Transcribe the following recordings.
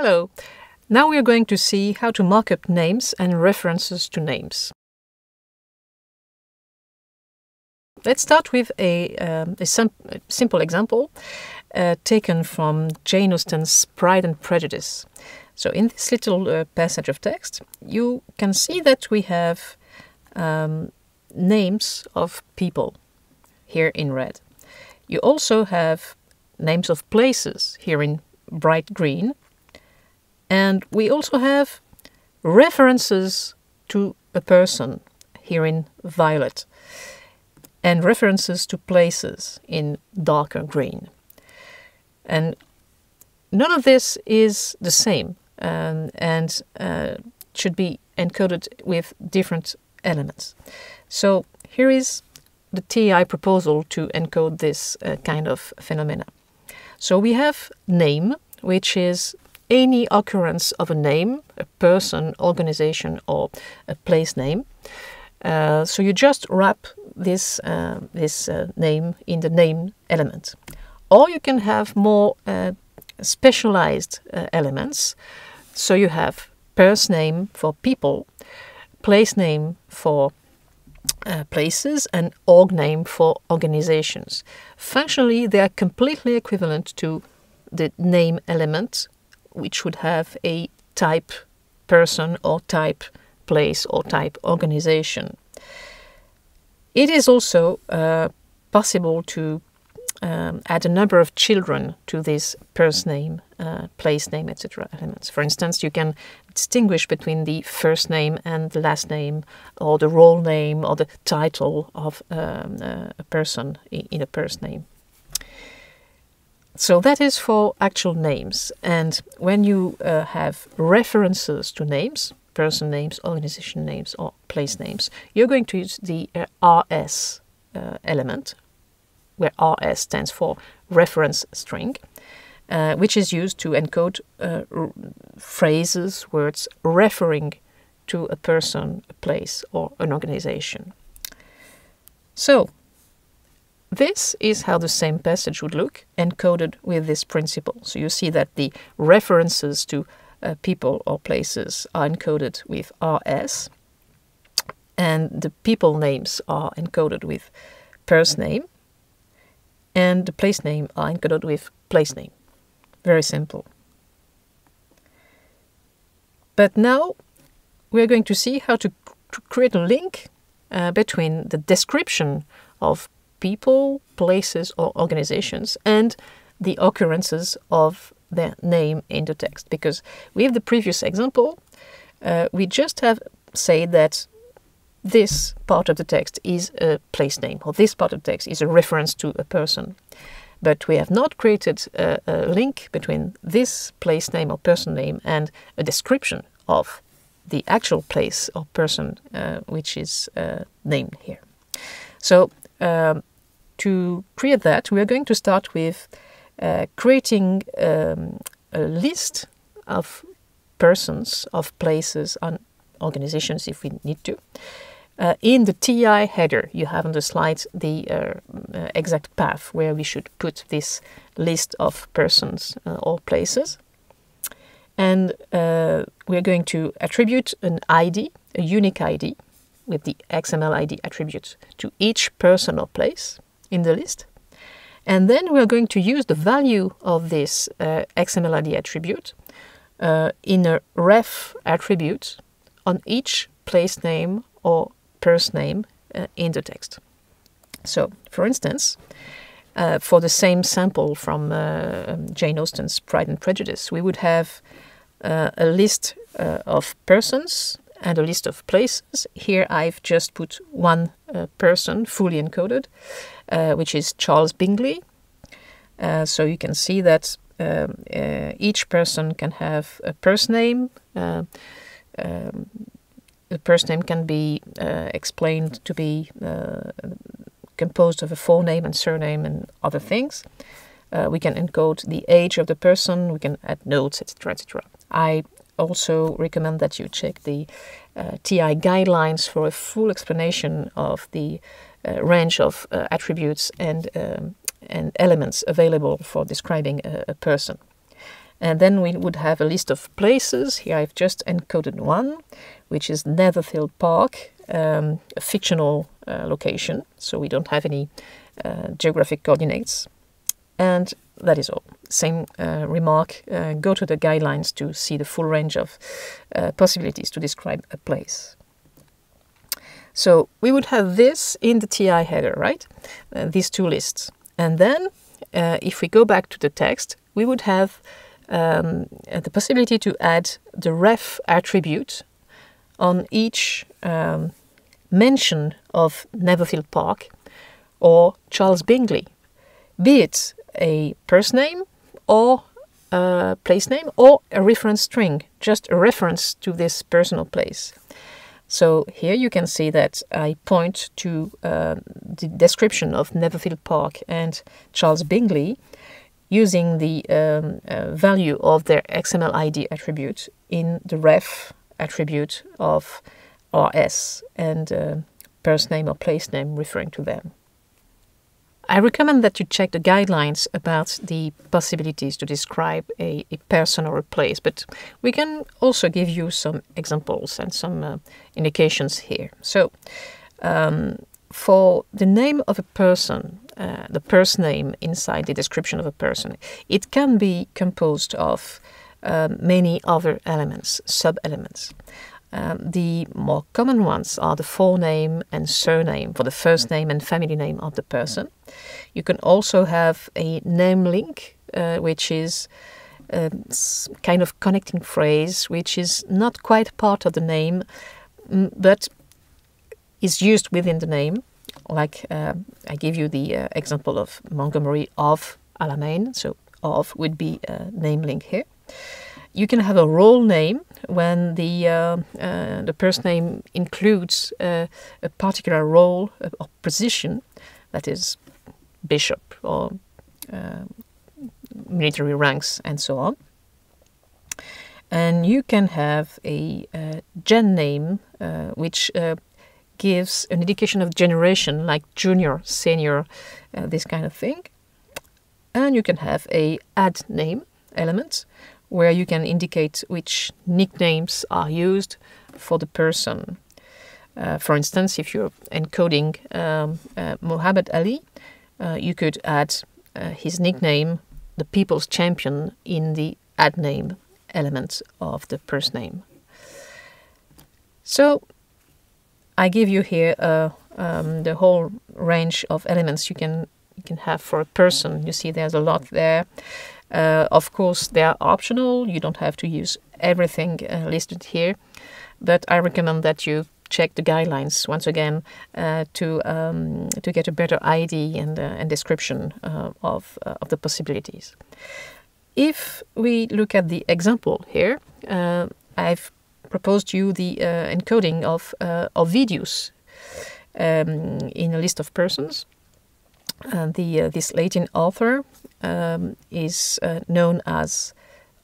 Hello. Now we are going to see how to mark up names and references to names. Let's start with a, um, a, sim simple example uh, taken from Jane Austen's Pride and Prejudice. So in this little uh, passage of text, you can see that we have um, names of people here in red. You also have names of places here in bright green. And we also have references to a person here in violet and references to places in darker green. And none of this is the same um, and uh, should be encoded with different elements. So here is the TEI proposal to encode this uh, kind of phenomena. So we have name, which is any occurrence of a name, a person, organization, or a place name. Uh, so you just wrap this uh, this uh, name in the name element, or you can have more uh, specialized uh, elements. So you have person name for people, place name for uh, places and org name for organizations. Functionally, they are completely equivalent to the name element, which would have a type person or type place or type organization. It is also uh, possible to um, add a number of children to this person name, uh, place name, etc. elements. For instance, you can distinguish between the first name and the last name, or the role name, or the title of um, uh, a person in a person name. So that is for actual names. And when you uh, have references to names, person names, organization names, or place names, you're going to use the uh, RS uh, element, where RS stands for reference string, uh, which is used to encode uh, phrases, words referring to a person, a place, or an organization. So, this is how the same passage would look encoded with this principle. So you see that the references to uh, people or places are encoded with RS, and the people names are encoded with person name, and the place name are encoded with place name. Very simple. But now we're going to see how to, to create a link uh, between the description of people, places, or organizations and the occurrences of their name in the text. Because with the previous example, uh, we just have said that this part of the text is a place name, or this part of the text is a reference to a person. But we have not created a, a link between this place name or person name and a description of the actual place or person uh, which is uh, named here. So um, to create that, we are going to start with uh, creating um, a list of persons, of places, and organizations if we need to. Uh, in the TEI header, you have on the slide the uh, uh, exact path where we should put this list of persons uh, or places. And uh, we're going to attribute an ID, a unique ID, with the XML ID attribute to each person or place in the list. And then we're going to use the value of this uh, XML ID attribute uh, in a ref attribute on each place name or person name uh, in the text. So, for instance, uh, for the same sample from uh, um, Jane Austen's Pride and Prejudice, we would have uh, a list of persons and a list of places. Here I've just put one person fully encoded uh, which is Charles Bingley. Uh, so you can see that um, uh, each person can have a person name. Um, the person name can be explained to be composed of a full name and surname and other things. Uh, we can encode the age of the person, we can add notes, etc. etc. I also recommend that you check the uh, TEI guidelines for a full explanation of the uh, range of uh, attributes and, um, and elements available for describing a, a person. And then we would have a list of places. Here I've just encoded one, which is Netherfield Park, um, a fictional uh, location. So we don't have any uh, geographic coordinates. And that is all. Same uh, remark. Uh, go to the guidelines to see the full range of uh, possibilities to describe a place. So we would have this in the TEI header, right? Uh, these two lists. And then uh, if we go back to the text, we would have um, the possibility to add the ref attribute on each um, mention of Netherfield Park or Charles Bingley, be it a person name or a place name or a reference string, just a reference to this personal place. So here you can see that I point to uh, the description of Netherfield Park and Charles Bingley using the um, uh, value of their XML ID attribute in the ref attribute of RS and uh, person name or place name referring to them. I recommend that you check the guidelines about the possibilities to describe a, a person or a place, but we can also give you some examples and some uh, indications here. So, um, for the name of a person, uh, the person name inside the description of a person, it can be composed of uh, many other elements, sub-elements. Um, the more common ones are the forename and surname for the first name and family name of the person. You can also have a name link, uh, which is a um, kind of connecting phrase, which is not quite part of the name, mm, but is used within the name. Like uh, I give you the uh, example of Montgomery of Alamein, so of would be a name link here. You can have a role name when the uh, uh, the person name includes uh, a particular role or position, that is bishop or military ranks and so on. And you can have a gen name which gives an indication of generation, like junior, senior, uh, this kind of thing. And you can have a add name element, where you can indicate which nicknames are used for the person. Uh, for instance, if you're encoding um, uh, Muhammad Ali, uh, you could add uh, his nickname, the people's champion, in the add name element of the person name. So I give you here uh, um, the whole range of elements you can you can have for a person. You see, there's a lot there. Uh, of course, they are optional. You don't have to use everything uh, listed here, but I recommend that you check the guidelines once again uh, to um, to get a better ID and, uh, and description uh, of uh, of the possibilities. If we look at the example here, I've proposed you the encoding of Ovidius um, in a list of persons. the this Latin author um, is uh, known as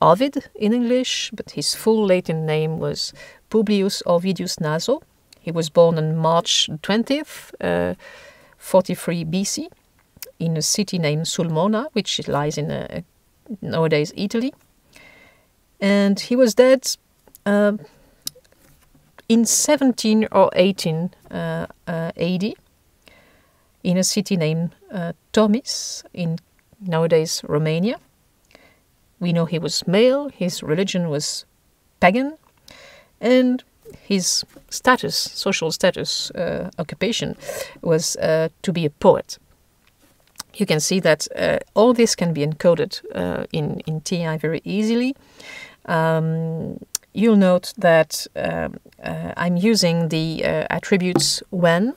Ovid in English, but his full Latin name was Publius Ovidius Naso. He was born on March 20th, uh, 43 BC, in a city named Sulmona, which lies in uh, nowadays Italy. And he was dead uh, in 17 or 18 uh, uh, AD in a city named Tomis in nowadays Romania. We know he was male, his religion was pagan, and his status, social status, uh, occupation was uh, to be a poet. You can see that uh, all this can be encoded uh, in, in TEI very easily. Um, you'll note that um, uh, I'm using the uh, attributes when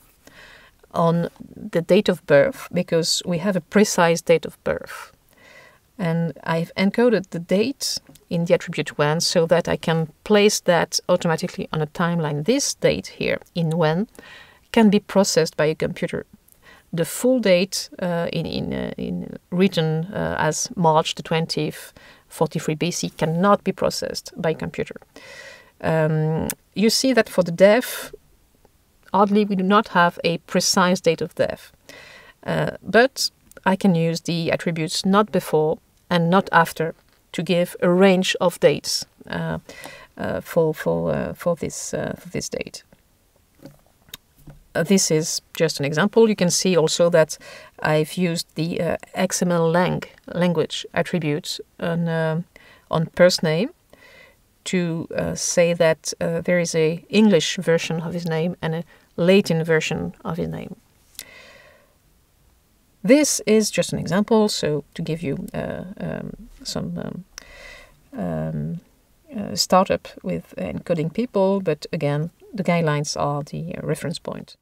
on the date of birth because we have a precise date of birth. And I've encoded the date in the attribute when so that I can place that automatically on a timeline. This date here in when can be processed by a computer. The full date uh, in, in, uh, in written uh, as March the 20th, 43 BC cannot be processed by a computer. Um, you see that for the deaf, Oddly, we do not have a precise date of death, uh, but I can use the attributes not before and not after to give a range of dates uh, uh, for for uh, for this for this date. this is just an example. You can see also that I've used the XML lang language attribute on on first name to uh, say that uh, there is a English version of his name and a Latin version of his name. This is just an example, so to give you uh, um, some um, um, uh, startup with encoding people, but again, the guidelines are the reference point.